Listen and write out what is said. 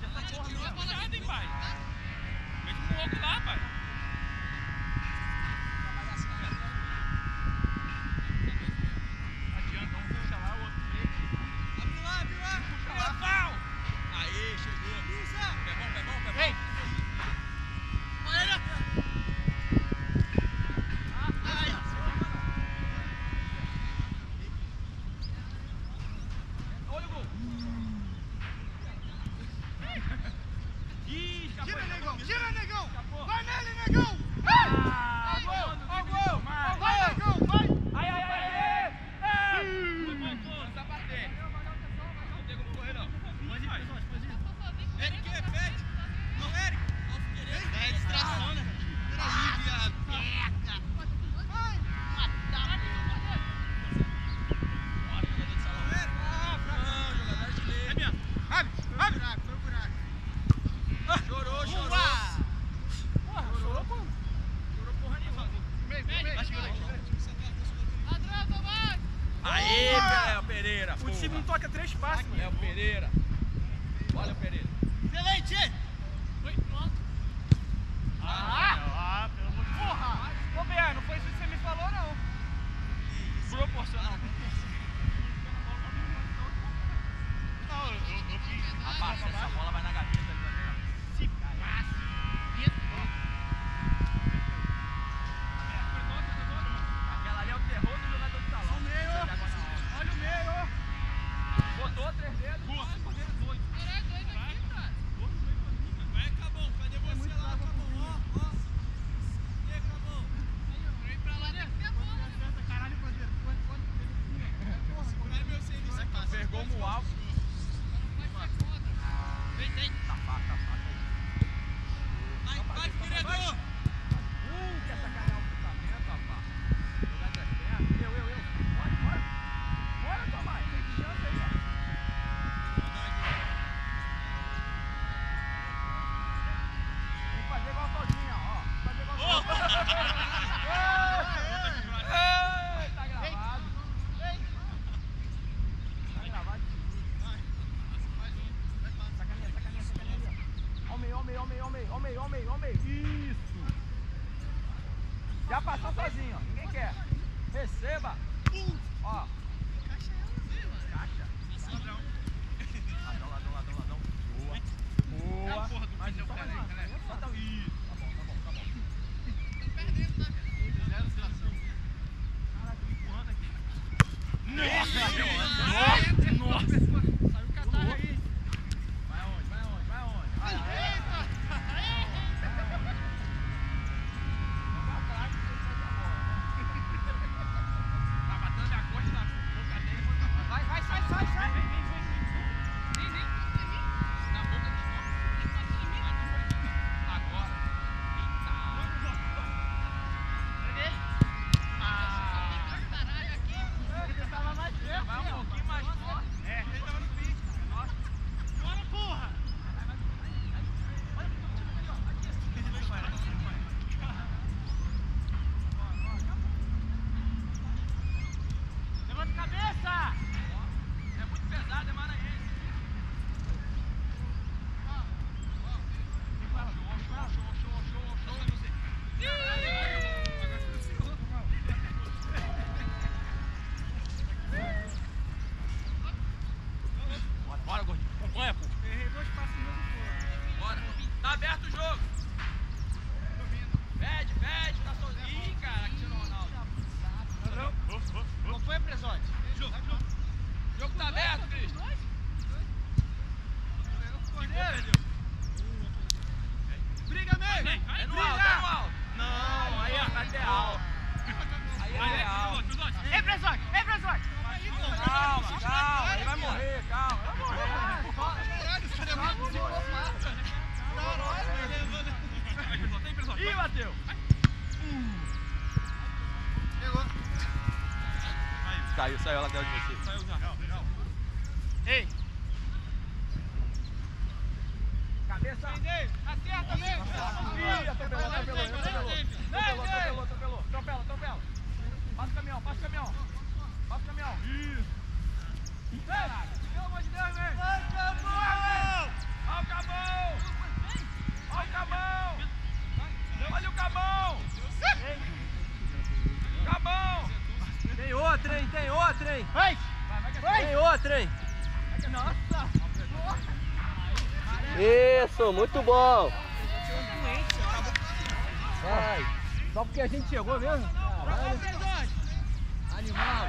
Tirou a bola de hein, pai. Mete um louco lá, pai. Tira, negão! Tira, negão! Vai nele, negão! Ah! Silvio não toca três passos. É mano. é o Pereira. Olha o Pereira. Excelente! Oi, pronto. Ah! o alvo. Não pode ser foda. Vem, vem. Tá, tá, tá. Ó o meio, ó o meio, ó o meio. Isso. Já passou sozinho, ó. Ninguém quer. Receba. Ó. Jogo tá aberto, Cristo. ela dela de você. Isso, muito bom. Vai. Só porque a gente chegou mesmo? Caralho. Animal.